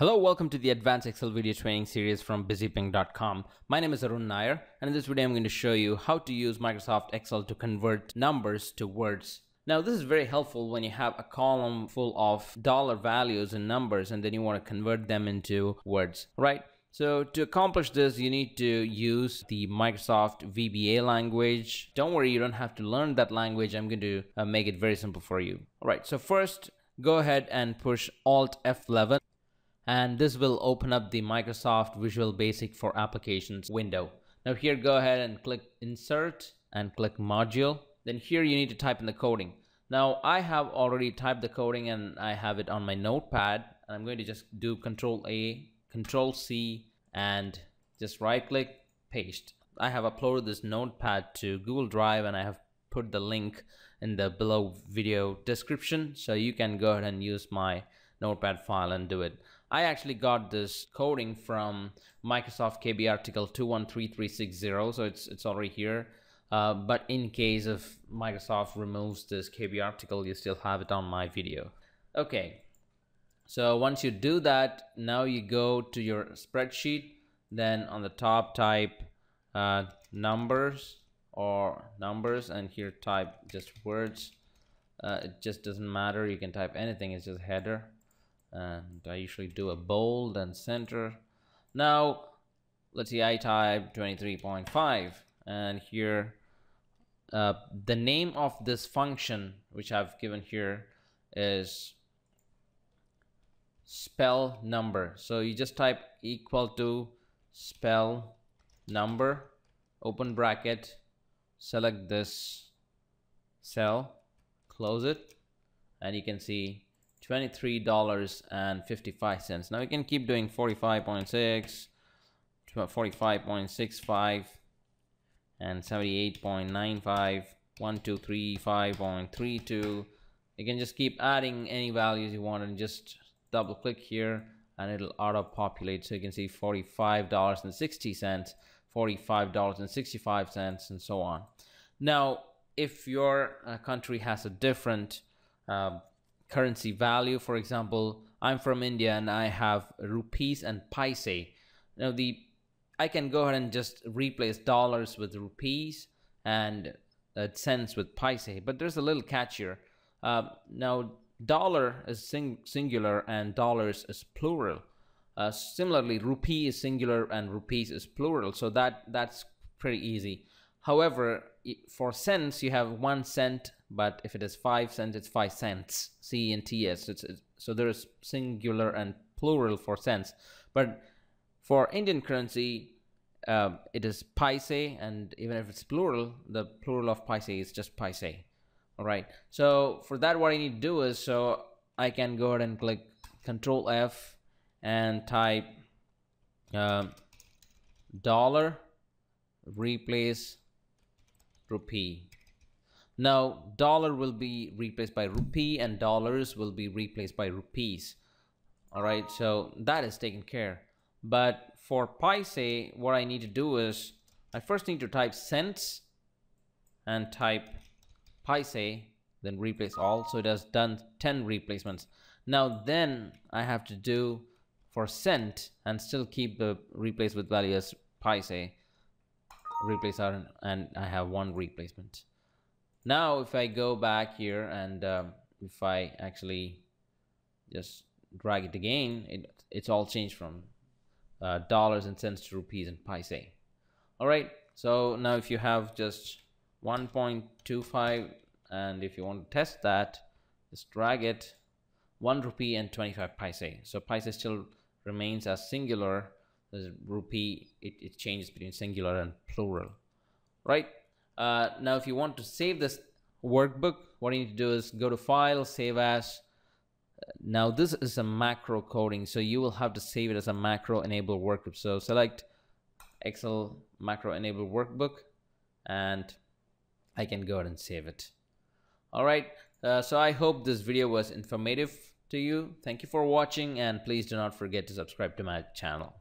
Hello, welcome to the Advanced Excel video training series from busyping.com. My name is Arun Nair and in this video I'm going to show you how to use Microsoft Excel to convert numbers to words. Now this is very helpful when you have a column full of dollar values and numbers and then you want to convert them into words, right? So to accomplish this, you need to use the Microsoft VBA language. Don't worry, you don't have to learn that language. I'm going to uh, make it very simple for you. All right, so first go ahead and push Alt F11 and this will open up the Microsoft Visual Basic for Applications window. Now here go ahead and click Insert and click Module. Then here you need to type in the coding. Now I have already typed the coding and I have it on my notepad. And I'm going to just do Control A, Control C and just right click, paste. I have uploaded this notepad to Google Drive and I have put the link in the below video description so you can go ahead and use my notepad file and do it. I actually got this coding from Microsoft KB article 213360, so it's it's already here. Uh, but in case if Microsoft removes this KB article, you still have it on my video. Okay, so once you do that, now you go to your spreadsheet. Then on the top, type uh, numbers or numbers, and here type just words. Uh, it just doesn't matter. You can type anything. It's just header and I usually do a bold and center. Now let's see I type 23.5 and here uh, the name of this function which I've given here is spell number. So you just type equal to spell number open bracket select this cell close it and you can see $23.55. Now we can keep doing 45.6, 45.65, and 78.95, 1235.32. You can just keep adding any values you want and just double click here and it'll auto populate. So you can see $45.60, $45.65, and so on. Now, if your uh, country has a different uh, currency value. For example, I'm from India and I have rupees and paise. Now the I can go ahead and just replace dollars with rupees and uh, cents with paise, but there's a little catch here. Uh, now dollar is sing singular and dollars is plural. Uh, similarly, rupee is singular and rupees is plural, so that that's pretty easy. However, for cents, you have one cent, but if it is five cents, it's five cents. C and. It's, it's, so there is singular and plural for cents. But for Indian currency, uh, it is paise, and even if it's plural, the plural of paise is just paise. All right. So for that, what I need to do is so I can go ahead and click Control F and type uh, dollar replace rupee. Now, dollar will be replaced by rupee and dollars will be replaced by rupees. All right, so that is taken care. But for paise, what I need to do is I first need to type cents and type paise, then replace all. So it has done 10 replacements. Now then I have to do for cent and still keep the replace with value as paise replace R and I have one replacement. Now if I go back here and um, if I actually just drag it again, it, it's all changed from uh, dollars and cents to rupees and paise. All right, so now if you have just 1.25 and if you want to test that, just drag it 1 rupee and 25 paise. So paise still remains as singular the rupee it, it changes between singular and plural. Right? Uh, now if you want to save this workbook what you need to do is go to file save as. Now this is a macro coding so you will have to save it as a macro enabled workbook. So select excel macro enabled workbook and I can go ahead and save it. All right. Uh, so I hope this video was informative to you. Thank you for watching and please do not forget to subscribe to my channel